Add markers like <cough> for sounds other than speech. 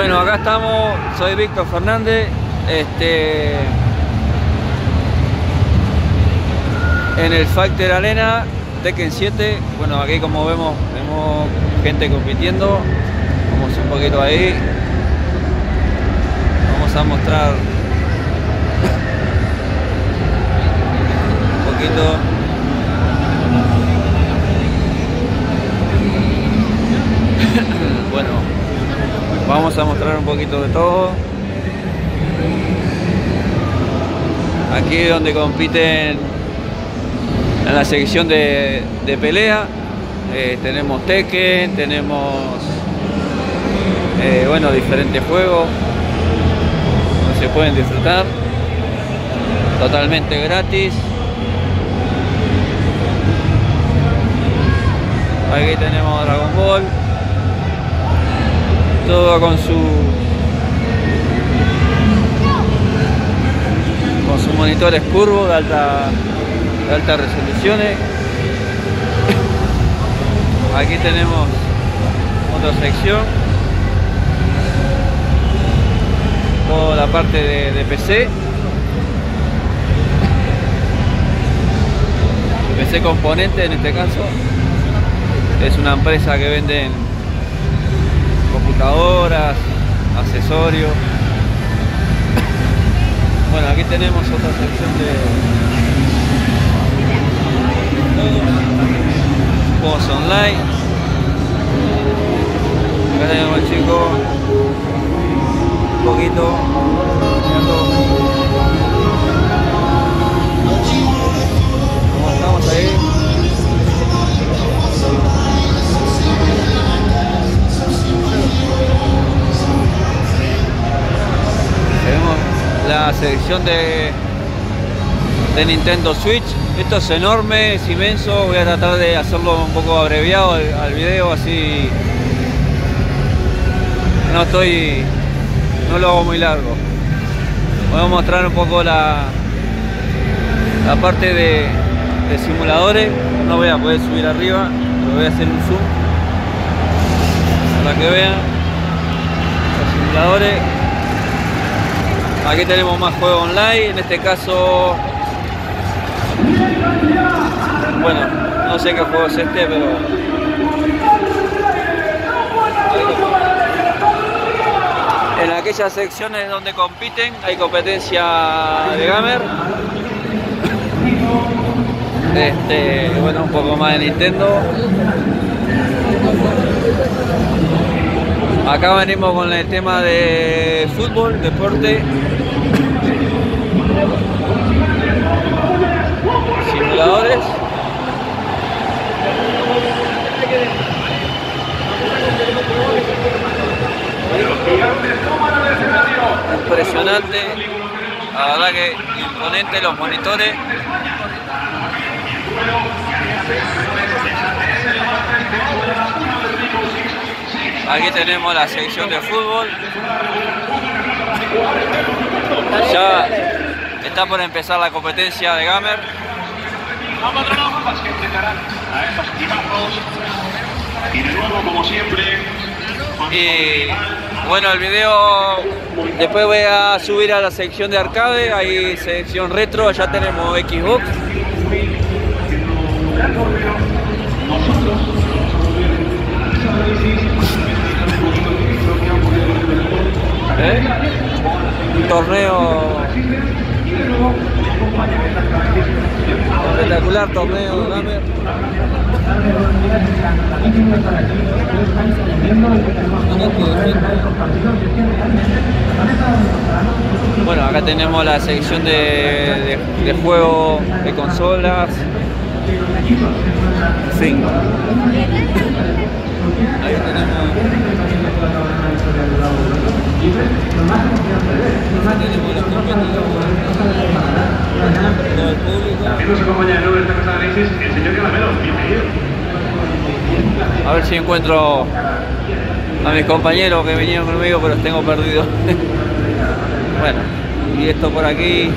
Bueno, acá estamos, soy Víctor Fernández, este, en el Factor Arena, Tekken 7, bueno aquí como vemos, vemos gente compitiendo, vamos un poquito ahí, vamos a mostrar un poquito vamos a mostrar un poquito de todo. Aquí es donde compiten en la sección de, pelea. Eh, tenemos Tekken, tenemos eh, bueno diferentes juegos. Donde se pueden disfrutar. Totalmente gratis. Aquí tenemos Dragon Ball todo con su con sus monitores curvos de alta de altas resoluciones aquí tenemos otra sección. Toda la parte de, de PC PC componente en este caso es una empresa que venden computadoras, accesorios. Bueno, aquí tenemos otra sección de juegos online. Acá tenemos el chico un poquito la selección de, de Nintendo Switch. Esto es enorme, es inmenso, voy a tratar de hacerlo un poco abreviado al, video, así no estoy, no lo hago muy largo. Voy a mostrar un poco la, la parte de, de simuladores, no voy a poder subir arriba, pero voy a hacer un zoom para que vean los simuladores Aquí tenemos más juegos online, en este caso... Bueno, no sé qué juego es este, pero... En aquellas secciones donde compiten hay competencia de gamer. Este, bueno, un poco más de Nintendo. Acá venimos con el tema de fútbol, deporte. Simuladores. Impresionante. La verdad que imponente los monitores. Aquí tenemos la sección de fútbol. Ya está por empezar la competencia de Gamer. Y bueno, el video después voy a subir a la sección de arcade, hay sección retro, allá tenemos Xbox. ¿Eh? Torneo espectacular torneo Gamer. Bueno, acá tenemos la sección de, de, juego de consolas. Sí. Ahí tenemos a ver si encuentro a mis compañeros que vinieron conmigo, pero los tengo perdido. <laughs> bueno, y esto por aquí.